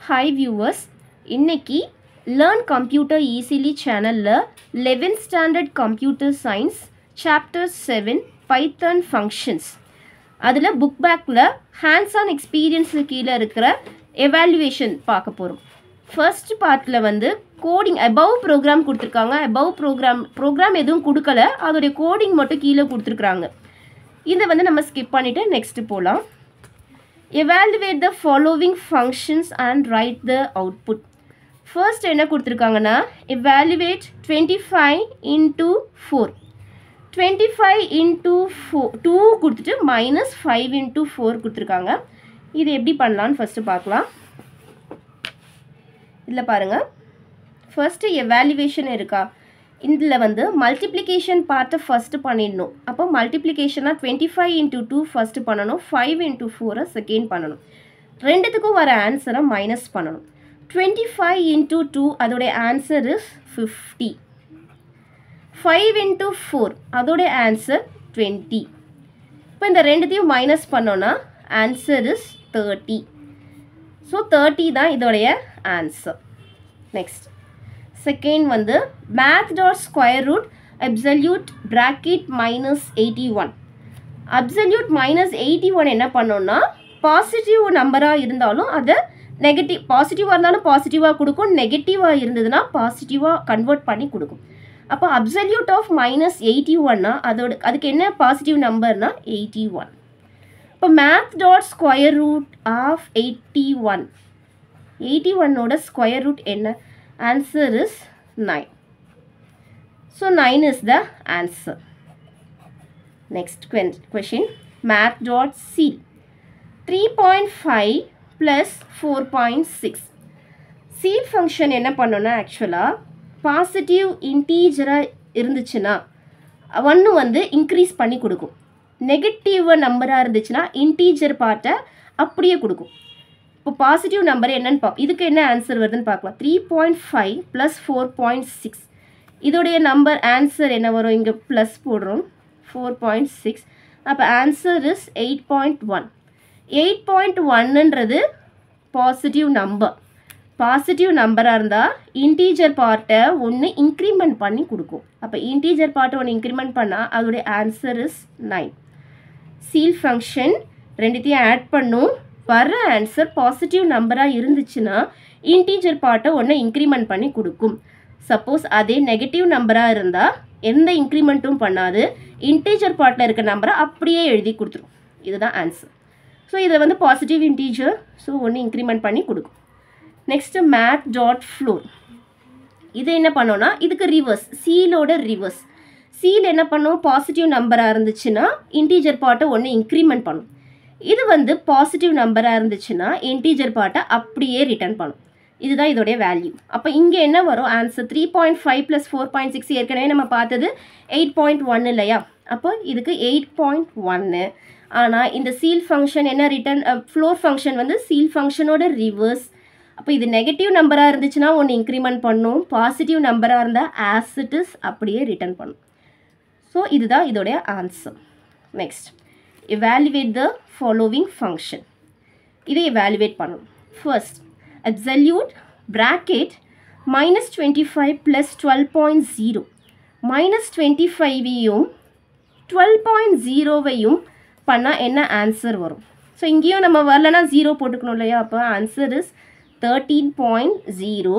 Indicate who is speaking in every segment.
Speaker 1: Hi viewers இன்னைக்கு learn computer easily சேனலில் eleventh standard computer science chapter seven Python functions அதில் book பேக்கில் hands on experience கீழே இருக்கிற எவாலுவேஷன் பார்க்க போகிறோம் ஃபர்ஸ்ட் பார்ட்டில் வந்து கோடிங் அபவ் ப்ரோக்ராம் கொடுத்துருக்காங்க. அபவ் ப்ரோக்ராம் ப்ரோக்ராம் எதுவும் கொடுக்கல. அதோடைய கோடிங் மட்டும் கீழே கொடுத்துருக்குறாங்க. இதை வந்து நம்ம ஸ்கிப் பண்ணிவிட்டு நெக்ஸ்ட்டு போகலாம் evaluate the following functions and write the output. First என்ன கொடுத்துருக்காங்கன்னா evaluate 25 into 4 25 into 4 2 கொடுத்துட்டு மைனஸ் ஃபைவ் இன்ட்டு ஃபோர் கொடுத்துருக்காங்க. இது எப்படி பண்ணலான்னு ஃபஸ்ட்டு பார்க்கலாம். இதில் பாருங்கள் ஃபர்ஸ்ட்டு எவாலுவேஷன் இருக்கா? இதில் வந்து மல்டிப்ளிகேஷன் பார்ட்டை ஃபஸ்ட்டு பண்ணிடணும். அப்போ மல்டிப்ளிகேஷனாக twenty five into two first பண்ணணும் ஃபைவ் இன்ட்டு ஃபோரை செகண்ட் பண்ணணும். ரெண்டுத்துக்கும் வர ஆன்சரை மைனஸ் பண்ணணும். டுவெண்ட்டி ஃபைவ் இன்ட்டு டூ அதோடைய answer is fifty five into four அதோடைய ஆன்சர் டுவெண்ட்டி இப்போ இந்த ரெண்டுத்தையும் மைனஸ் பண்ணோன்னா answer is thirty so thirty தான் இதோடைய ஆன்சர் நெக்ஸ்ட் செகண்ட் வந்து math dot square root absolute bracket minus eighty one absolute minus eighty one என்ன பண்ணோன்னா பாசிட்டிவ் நம்பராக இருந்தாலும் அதை நெகட்டிவ் பாசிட்டிவாக இருந்தாலும் பாசிட்டிவாக கொடுக்கும் நெகட்டிவாக இருந்ததுன்னா பாசிட்டிவாக கன்வெர்ட் பண்ணி கொடுக்கும். அப்போ அப்சல்யூட் ஆஃப் மைனஸ் எயிட்டி ஒன்னா அதோட அதுக்கு என்ன பாசிட்டிவ் நம்பர்னா எயிட்டி ஒன் இப்போ math dot square root of eighty one eighty ஒன்னோட ஸ்கொயர் ரூட் என்ன? Answer is 9 so 9 is the answer. Next question. Math dot c. 3.5 plus 4.6 seed function என்ன பண்ணோன்னா ஆக்சுவலாக பாசிட்டிவ் இன்டீஜராக இருந்துச்சுன்னா ஒன்று வந்து இன்க்ரீஸ் பண்ணி கொடுக்கும். நெகட்டிவ் நம்பராக இருந்துச்சுன்னா இன்டீஜர் பார்ட்டை அப்படியே கொடுக்கும். இப்போ பாசிட்டிவ் நம்பர் என்னன்னு பார்ப்போம் இதுக்கு என்ன ஆன்சர் வருதுன்னு பார்க்கலாம். Three point five plus four point six இதோடைய நம்பர் ஆன்சர் என்ன வரும்? இங்கே ப்ளஸ் போடுறோம். ஃபோர் பாயிண்ட் சிக்ஸ் அப்போ answer is eight point one eight point ஒன்னுன்றது positive number positive நம்பராக இருந்தால் இன்டீஜர் பார்ட்டை ஒன்று இன்க்ரிமெண்ட் பண்ணி கொடுக்கும். அப்போ இன்டீஜர் பார்ட்டை ஒன்று இன்க்ரிமெண்ட் பண்ணால் அதோடைய answer is nine ceil function ரெண்டுத்தையும் ஆட் பண்ணும். வர்ற ஆன்சர் பாசிட்டிவ் நம்பராக இருந்துச்சுன்னா இன்டீஜர் பார்ட்டை ஒன்று இன்க்ரிமெண்ட் பண்ணி கொடுக்கும். சப்போஸ் அதே நெகட்டிவ் நம்பராக இருந்தால் எந்த இன்க்ரிமெண்ட்டும் பண்ணாது. இன்டீஜர் பார்ட்டில் இருக்க நம்பரை அப்படியே எழுதி கொடுத்துரும். இதுதான் ஆன்சர் ஸோ இதை வந்து பாசிட்டிவ் இன்டீஜர் ஸோ ஒன்று இன்க்ரிமெண்ட் பண்ணி கொடுக்கும். நெக்ஸ்ட்டு மேட் டாட் ஃப்ளோர் இது என்ன பண்ணோன்னா இதுக்கு ரிவர்ஸ் சீலோட ரிவர்ஸ் சீல் என்ன பண்ணும்? பாசிட்டிவ் நம்பராக இருந்துச்சுன்னா இன்டீஜர் பார்ட்டை ஒன்று இன்க்ரிமெண்ட் பண்ணும். இது வந்து பாசிட்டிவ் நம்பராக இருந்துச்சுன்னா இன்டீஜர் பார்ட்டை அப்படியே ரிட்டர்ன் பண்ணும். இதுதான் இதோடைய வேல்யூ அப்போ இங்கே என்ன வரும்? Answer three point five plus four point six ஏற்கனவே நம்ம பார்த்தது எயிட் பாயிண்ட் ஒன் இல்லையா? அப்போ இதுக்கு எயிட் பாயிண்ட் ஒன்று ஆனால் இந்த சீல் ஃபங்க்ஷன் என்ன ரிட்டர்ன் ஃப்ளோர் ஃபங்க்ஷன் வந்து சீல் ஃபங்க்ஷனோட ரிவர்ஸ் அப்போ இது நெகட்டிவ் நம்பராக இருந்துச்சுன்னா ஒன்று இன்க்ரிமெண்ட் பண்ணும். பாசிட்டிவ் நம்பராக இருந்தால் இஸ் அப்படியே ரிட்டர்ன் பண்ணும். ஸோ இதுதான் இதோடைய answer next evaluate the following function. இதை evaluate பண்ணணும். First absolute bracket minus 25 plus 12.0 minus 25ஐயும் 12.0வையும் பண்ணால் என்ன ஆன்சர் வரும்? ஸோ இங்கேயும் நம்ம வரலனா ஜீரோ போட்டுக்கணும் இல்லையா? அப்போ answer is thirteen point zero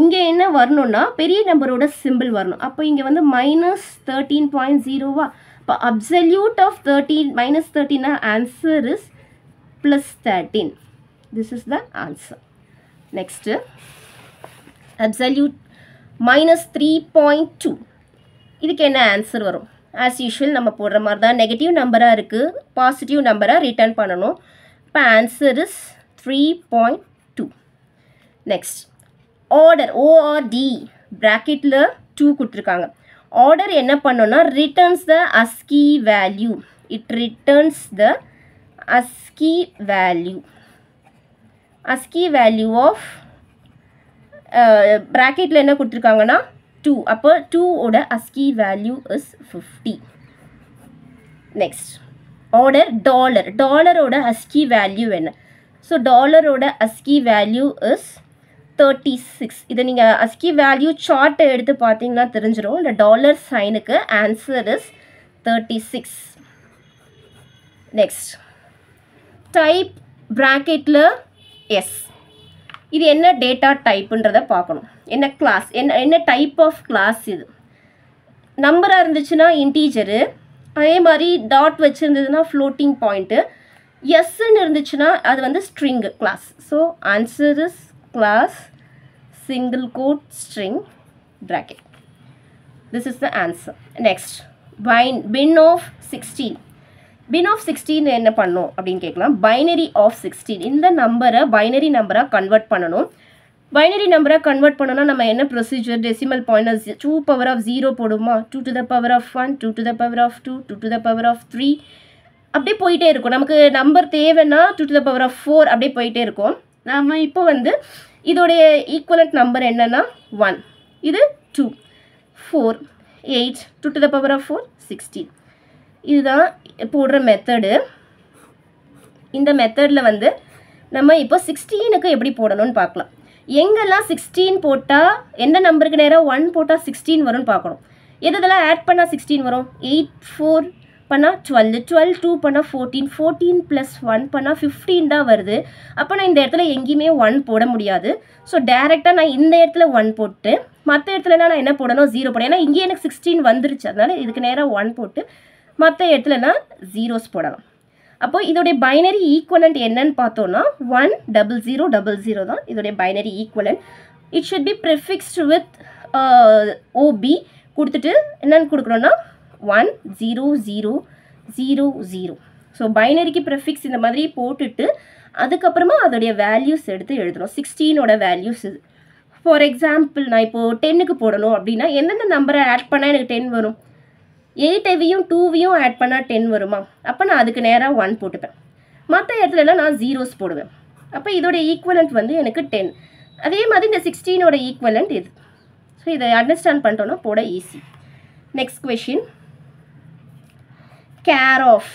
Speaker 1: இங்கே என்ன வரணும்னா பெரிய நம்பரோட சிம்பிள் வரணும். அப்போ இங்கே வந்து மைனஸ் தேர்ட்டீன் பாயிண்ட் ஜீரோவா இப்போ absolute of thirteen minus தேர்ட்டினா answer is plus thirteen this is the answer next absolute minus three point two இதுக்கு என்ன ஆன்சர் வரும்? ஆஸ் யூஷுவல் நம்ம போடுற மாதிரி தான் நெகட்டிவ் நம்பராக இருக்குது பாசிட்டிவ் நம்பராக ரிட்டர்ன் பண்ணணும். இப்போ answer is three point two next order ORD ப்ராக்கெட்டில் டூ கொடுத்துருக்காங்க. ஆர்டர் என்ன பண்ணோன்னா returns the ASCII value it returns the ASCII value ASCII value of ப்ராக்கெட்டில் என்ன கொடுத்துருக்காங்கன்னா டூ அப்போ டூவோட ASCII value is fifty next order dollar டாலரோட ASCII value என்ன? So டாலரோட ASCII value is thirty six இதை நீங்கள் அஸ்கி வேல்யூ சார்ட்டை எடுத்து பார்த்தீங்கன்னா தெரிஞ்சிடும் இந்த dollar சைனுக்கு answer is thirty six next type ப்ராக்கெட்டில் எஸ் இது என்ன டேட்டா டைப்புன்றதை பார்க்கணும். என்ன கிளாஸ் என்ன என்ன டைப் ஆஃப் கிளாஸ் இது? நம்பராக இருந்துச்சுன்னா இன்டீஜரு அதே மாதிரி டாட் வச்சுருந்ததுன்னா ஃப்ளோட்டிங் பாயிண்ட்டு எஸ்ன்னு இருந்துச்சுன்னா அது வந்து string class so answer is class single quote string bracket this is the answer next bin bin of sixteen bin of sixteen என்ன பண்ணும் அப்படின்னு கேட்கலாம். பைனரி ஆஃப் சிக்ஸ்டீன் இந்த நம்பரை பைனரி நம்பராக கன்வெர்ட் பண்ணணும். பைனரி நம்பரை கன்வெர்ட் பண்ணோன்னா நம்ம என்ன procedure decimal point two power of zero போடுமா? Two to the power of one two to the power of two two to the power of three அப்படியே போயிட்டே இருக்கும். நமக்கு நம்பர் தேவைன்னா two to the power of four அப்படியே போயிட்டே இருக்கும். நம்ம இப்போ வந்து இதோடைய ஈக்குவலண்ட் நம்பர் என்னென்னா ஒன் இது two four eight two to the power of four sixteen இதுதான் போடுற மெத்தடு இந்த மெத்தடில் வந்து நம்ம இப்போ சிக்ஸ்டீனுக்கு எப்படி போடணும்னு பார்க்கலாம். எங்கெல்லாம் சிக்ஸ்டீன் போட்டால் எந்த நம்பருக்கு நேராக ஒன் போட்டால் சிக்ஸ்டீன் வரும்னு பார்க்கணும். எது இதெல்லாம் ஆட் பண்ணால் சிக்ஸ்டீன் வரும்? எயிட் ஃபோர் பண்ணால் டுவெல் டுவெல் டூ பண்ணால் ஃபோர்டீன் ஃபோர்டீன் ப்ளஸ் ஒன் பண்ணால் ஃபிஃப்டீன் தான் வருது. அப்போ நான் இந்த இடத்துல எங்கேயுமே ஒன் போட முடியாது. ஸோ டேரெக்டாக நான் இந்த இடத்துல ஒன் போட்டு மற்ற இடத்துலலாம் நான் என்ன போடணும்? ஜீரோ போடணும். ஏன்னா இங்கே எனக்கு சிக்ஸ்டீன் வந்துருச்சு. அதனால் இதுக்கு நேராக ஒன் போட்டு மற்ற இடத்துல நான் ஜீரோஸ் போடலாம். அப்போ இதோடைய பைனரி ஈக்குவலண்ட் என்னன்னு பார்த்தோன்னா one double zero double zero தான் இதோடைய binary equivalent it should be prefixed with O கொடுத்துட்டு என்னென்னு கொடுக்குறோன்னா one zero zero zero zero so பைனரிக்கு prefix இந்த மாதிரி போட்டுட்டு அதுக்கப்புறமா அதோடைய வேல்யூஸ் எடுத்து எழுதணும். சிக்ஸ்டீனோட வேல்யூஸ் இது ஃபார் எக்ஸாம்பிள் நான் இப்போது டென்னுக்கு போடணும் அப்படின்னா எந்தெந்த நம்பரை ஆட் பண்ணால் எனக்கு டென் வரும்? எயிட்டையும் டூவையும் ஆட் பண்ணால் டென் வருமா? அப்போ நான் அதுக்கு நேராக ஒன் போட்டுப்பேன். மற்ற இடத்துலலாம் நான் ஜீரோஸ் போடுவேன். அப்போ இதோட ஈக்குவலண்ட் வந்து எனக்கு டென் அதே மாதிரி இந்த சிக்ஸ்டீனோட ஈக்குவலண்ட் இது. ஸோ இதை அண்டர்ஸ்டாண்ட் பண்ணிட்டோன்னா போட easy next question char of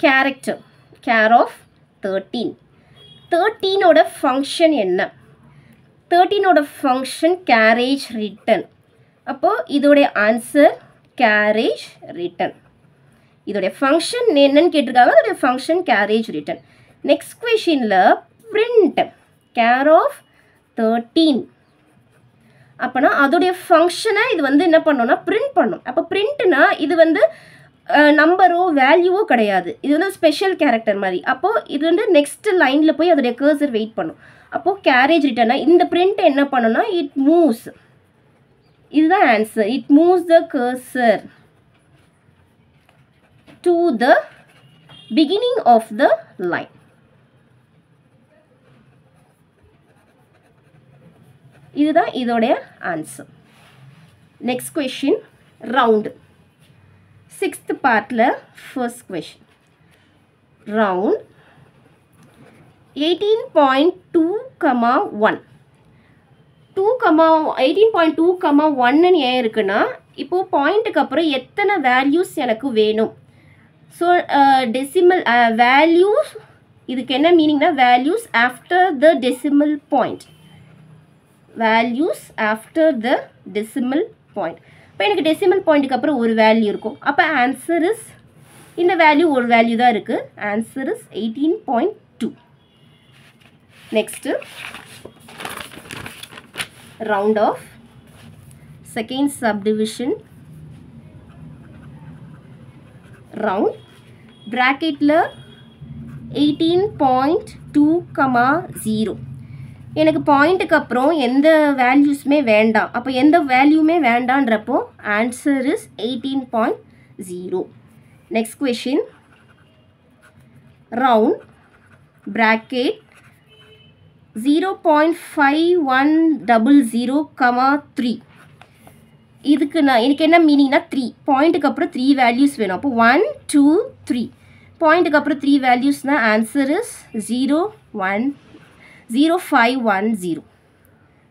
Speaker 1: character char of thirteen தேர்ட்டீனோட function என்ன? தேர்ட்டீனோட ஃபங்க்ஷன் கேரேஜ் ரிட்டன் அப்போது இதோடைய ஆன்சர் கேரேஜ் ரிட்டன் இதோடைய ஃபங்க்ஷன் என்னன்னு கேட்டிருக்காங்க. அதோடைய ஃபங்க்ஷன் கேரேஜ் ரிட்டன் நெக்ஸ்ட் கொஷினில் பிரிண்ட் கேர் ஆஃப் தேர்ட்டீன் அப்போனா அதோடைய ஃபங்க்ஷனை இது வந்து என்ன பண்ணோம்னா பிரிண்ட் பண்ணும் அப்போ பிரிண்ட்னா இது வந்து நம்பரோ வேல்யூவோ கிடையாது. இது வந்து ஸ்பெஷல் கேரக்டர் மாதிரி. அப்போது இது வந்து நெக்ஸ்ட் லைனில் போய் அதோடைய கர்சர் வெயிட் பண்ணும். அப்போது கேரேஜ் ரிட்டர்னா இந்த பிரிண்ட் என்ன பண்ணுன்னா இட் மூவ்ஸ் இதுதான் answer it moves the cursor to the beginning of the line இதுதான் இதோடைய answer next question round sixth பார்ட்டில் first question round eighteen point two comma one two comma eighteen point two comma ஒன்னு ஏன் இருக்குன்னா இப்போது பாயிண்ட்டுக்கு அப்புறம் எத்தனை வேல்யூஸ் எனக்கு வேணும்? ஸோ டெசிமல் வேல்யூஸ் இதுக்கு என்ன மீனிங்னா values after the decimal point values after the decimal point இப்போ எனக்கு டெசிமல் பாயிண்ட்டுக்கு அப்புறம் ஒரு வேல்யூ இருக்கும். அப்போ ஆன்சர் இஸ் இந்த வேல்யூ ஒரு வேல்யூ தான் இருக்குது answer is eighteen point two next round off second subdivision. Round bracketல eighteen point two comma zero எனக்கு பாயிண்ட்டுக்கு அப்புறம் எந்த வேல்யூஸுமே வேண்டாம். அப்போ எந்த வேல்யூமே வேண்டான்றப்போ answer is eighteen point zero next question round bracket zero point five one double zero comma three இதுக்கு நான் எனக்கு என்ன மீனிங்னா த்ரீ பாயிண்ட்டுக்கு அப்புறம் த்ரீ வேல்யூஸ் வேணும். அப்போ ஒன் டூ த்ரீ பாயிண்ட்டுக்கு அப்புறம் three வேல்யூஸ்னால் answer is zero one zero five one zero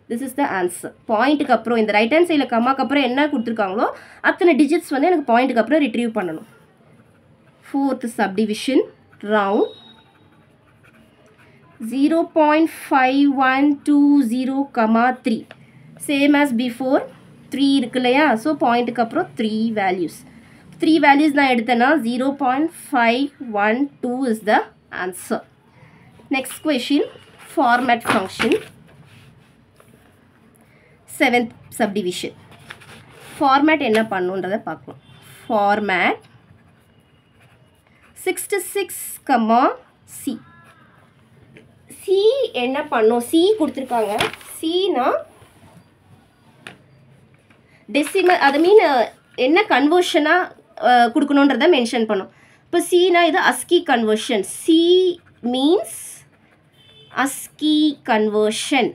Speaker 1: this is the answer பாயிண்ட்டுக்கு அப்புறம் இந்த ரைட் ஹேண்ட் சைடில் கம்மாக்கு அப்புறம் என்ன கொடுத்துருக்காங்களோ அத்தனை டிஜிட்ஸ் வந்து எனக்கு பாயிண்ட்டுக்கு அப்புறம் ரிட்ரீவ் பண்ணணும். Fourth subdivision round zero point five one two zero comma three same as before three இருக்கு இல்லையா? ஸோ பாயிண்ட்டுக்கு அப்புறம் த்ரீ வேல்யூஸ் த்ரீ வேல்யூஸ் நான் எடுத்தேன்னா zero point five one two is the answer next question format function seventh subdivision format என்ன பண்ணுன்றதை பார்க்கலாம். Format sixty six comma C C என்ன பண்ணும்? சி கொடுத்துருக்காங்க. சினா டெசிமல் அது மீன் என்ன கன்வர்ஷனாக கொடுக்கணுன்றத மென்ஷன் பண்ணும். இப்போ சீனா இது ASCII conversion C means ASCII conversion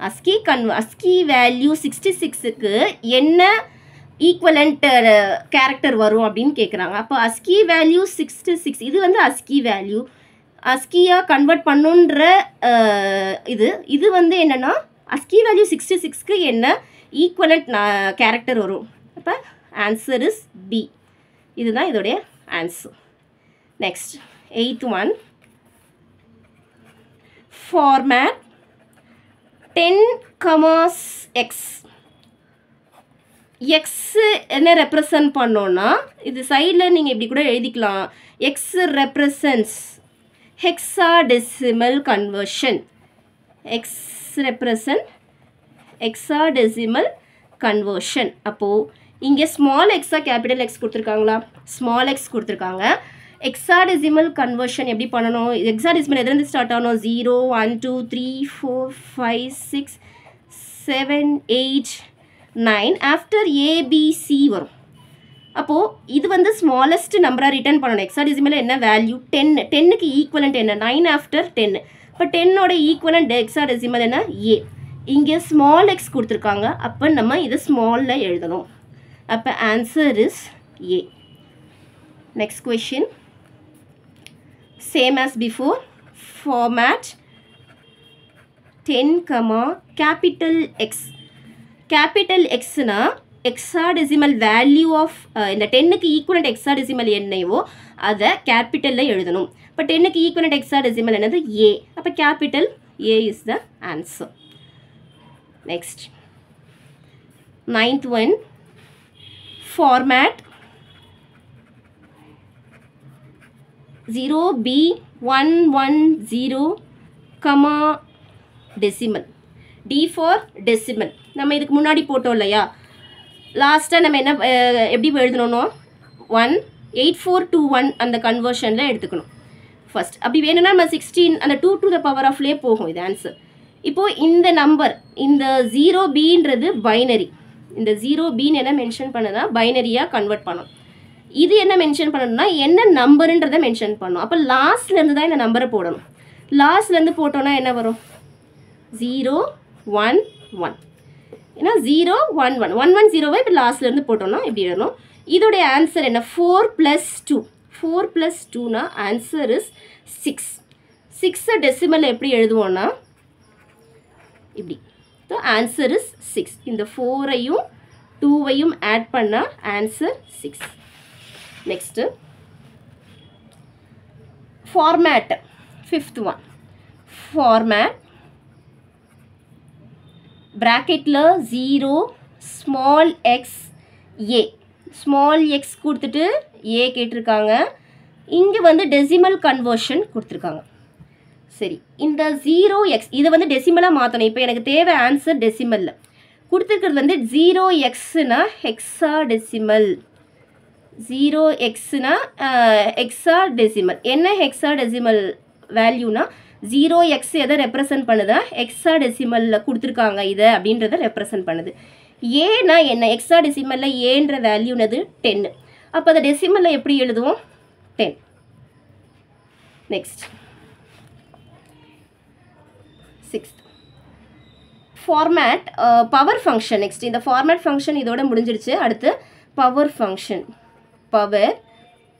Speaker 1: ASCII கன் அஸ்கி வேல்யூ சிக்ஸ்டி சிக்ஸுக்கு என்ன ஈக்குவலண்ட் கேரக்டர் uh, வரும் அப்படின்னு கேட்குறாங்க அப்போ அஸ்கி வேல்யூ சிக்ஸ்டி சிக்ஸ் இது வந்து அஸ்கி வேல்யூ அஸ்கியாக கன்வெர்ட் பண்ணுன்ற uh, இது இது வந்து என்னென்னா அஸ்கி வேல்யூ சிக்ஸ்டி சிக்ஸ்க்கு என்ன ஈக்குவலண்ட் கேரக்டர் uh, வரும். அப்போ ஆன்சர் இஸ் பி இதுதான் இதோடைய answer next eighth one format ten commas X X என்ன ரெப்ரசன்ட் பண்ணோன்னா இது சைடில் நீங்கள் இப்படி கூட எழுதிக்கலாம். X represents hexadecimal conversion X represent hexadecimal conversion அப்போது இங்கே ஸ்மால் எக்ஸா கேபிட்டல் எக்ஸ் கொடுத்துருக்காங்களா? ஸ்மால் எக்ஸ் கொடுத்துருக்காங்க. எக்ஸாடெசிமல் கன்வர்ஷன் எப்படி பண்ணணும்? எக்ஸாடெசிமல் எதுலேருந்து ஸ்டார்ட் ஆகணும்? Zero one two three four five six seven eight nine after ABC வரும். அப்போது இது வந்து ஸ்மாலஸ்ட் நம்பராக ரிட்டர்ன் பண்ணணும். எக்ஸாடெசிமல் என்ன வேல்யூ டென் டென்னுக்கு ஈக்குவலண்ட் என்ன? நைன் ஆஃப்டர் டென் இப்போ டென்னோட ஈக்குவலண்ட் எக்ஸாடெசிமல் என்ன? ஏ இங்கே ஸ்மால் எக்ஸ் கொடுத்துருக்காங்க. அப்போ நம்ம இதை ஸ்மாலில் எழுதணும். அப்போ answer is A next question same as before format ten comma capital X capital எக்ஸ்னா hexadecimal value of இந்த டென்னுக்கு ஈக்குவலண்ட் எக்ஸாடெசிமல் என்னையோ அதை கேபிட்டலில் எழுதணும். இப்போ டென்னுக்கு ஈக்குவலண்ட் எக்ஸாடெசிமல் என்னது? ஏ அப்போ capital A is the answer next zero B one one zero comma decimal D for decimal நம்ம இதுக்கு முன்னாடி போட்டோம் இல்லையா? லாஸ்ட்டாக நம்ம என்ன எப்படி எழுதணும்னோ one eight four two one அந்த கன்வர்ஷனில் எடுத்துக்கணும். ஃபஸ்ட் அப்படி வேணும்னா நம்ம சிக்ஸ்டீன் அந்த டூ டு த பவர் ஆஃப்லேயே போகும் இது ஆன்சர் இப்போது இந்த நம்பர் இந்த ஜீரோ பின்றது பைனரி இந்த ஜீரோ பின்னு என்ன மென்ஷன் பண்ணதான் பைனரியாக கன்வெர்ட் பண்ணும் இது என்ன மென்ஷன் பண்ணணும்னா என்ன நம்பருன்றதை மென்ஷன் பண்ணணும் அப்போ லாஸ்ட்லேருந்து தான் இந்த நம்பரை போடணும். லாஸ்ட்லேருந்து போட்டோன்னா என்ன வரும்? ஜீரோ ஒன் ஒன் ஏன்னா zero one one one one ஜீரோவை இப்போ லாஸ்ட்லேருந்து போட்டோம்னா இப்படி எழுதணும் இதோடைய ஆன்சர் என்ன? Four plus two four plus டூனா ஆன்சர் இஸ் சிக்ஸ் சிக்ஸை டெசிமல் எப்படி எழுதுவோன்னா இப்படி. ஸோ ஆன்சர் இஸ் சிக்ஸ் இந்த ஃபோரையும் டூவையும் ஆட் பண்ணால் answer six next format fifth one format ப்ராக்கெட்டில் zero small X A small X கொடுத்துட்டு ஏ கேட்டிருக்காங்க. இங்கே வந்து டெசிமல் கன்வர்ஷன் கொடுத்துருக்காங்க. சரி இந்த ஜீரோ எக்ஸ் இதை வந்து டெசிமலாக மாற்றணும் இப்போ எனக்கு தேவை ஆன்சர் டெசிமலில் கொடுத்துருக்கிறது வந்து ஜீரோ எக்ஸ்னா ஹெக்ஸா டெசிமல் ஜீரோ எக்ஸ்னா எக்ஸா டெசிமல் என்ன ஹெக்ஸா டெசிமல் வேல்யூனா ஜீரோ எக்ஸ் எதை ரெப்ரசன்ட் பண்ணுதா? எக்ஸா டெசிமலில் கொடுத்துருக்காங்க இதை அப்படின்றத ரெப்ரசன்ட் பண்ணுது. ஏன்னா என்ன? எக்ஸா டெசிமலில் ஏன்ற வேல்யூனது டென்னு அப்போ அதை டெசிமலில் எப்படி எழுதுவோம்? Ten next sixth format power function next இந்த ஃபார்மேட் ஃபங்க்ஷன் இதோட முடிஞ்சிருச்சு. அடுத்து power function power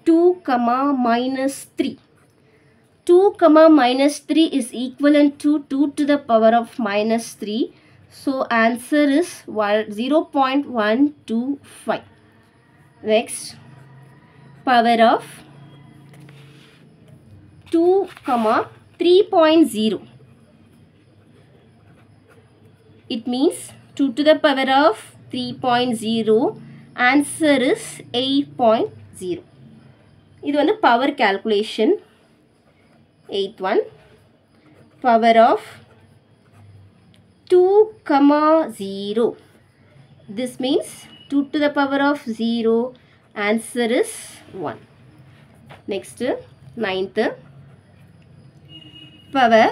Speaker 1: 2 comma minus 3. 2 comma minus 3 is equivalent to 2 to the power of minus 3. So answer is 0 0.125. Next, power of 2 comma 3.0. It means 2 to the power of 3.0 answer is 8.0 இது வந்து power calculation 8th one power of 2 comma 0 this means 2 to the power of 0 answer is 1 next ninth power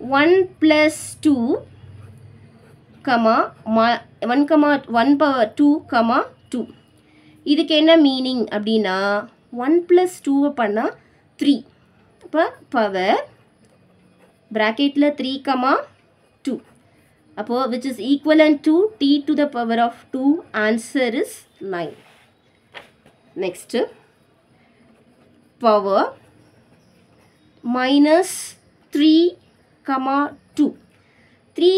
Speaker 1: 1 plus 2 comma மா one comma one power two comma two இதுக்கு என்ன meaning அப்படின்னா one plus டூவை பண்ணால் three இப்போ power ப்ராக்கெட்டில் three comma two அப்போது which is equivalent to T to the power of two answer is nine next power minus three comma two three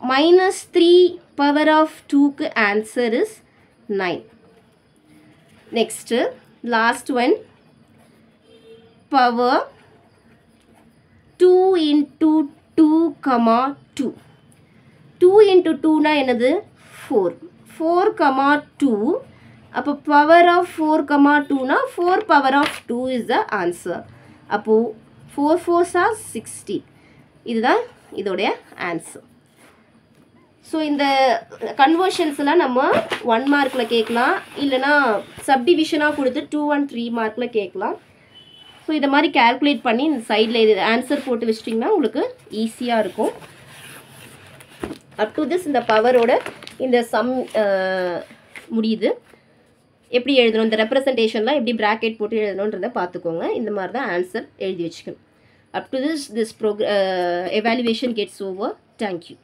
Speaker 1: minus 3 power of 2 க்கு answer is 9 next last one. Power 2 into 2 two 2 2 into 2 என்னது? 4 4 comma 2 அப்போ power of four comma டூனா four power of two is the answer அப்போது four fours sixty இதுதான் இதோடைய answer so இந்த கன்வர்ஷன்ஸ்லாம் நம்ம one மார்க்கில் கேட்கலாம். இல்லைனா சப்டிவிஷனாக கொடுத்து டூ அண்ட் த்ரீ மார்க்கில் கேட்கலாம். ஸோ இதை மாதிரி கால்குலேட் பண்ணி இந்த சைடில் இது ஆன்சர் போட்டு வச்சிட்டிங்கன்னா உங்களுக்கு ஈஸியாக இருக்கும். அப் டு திஸ் இந்த பவரோட இந்த சம் முடியுது. எப்படி எழுதணும்? இந்த ரெப்ரசன்டேஷன்லாம் எப்படி ப்ராக்கெட் போட்டு எழுதணுன்றதை பார்த்துக்கோங்க. இந்த மாதிரி தான் ஆன்சர் எழுதி வச்சுக்கணும். Up to this this Broek evaluation gets over thank you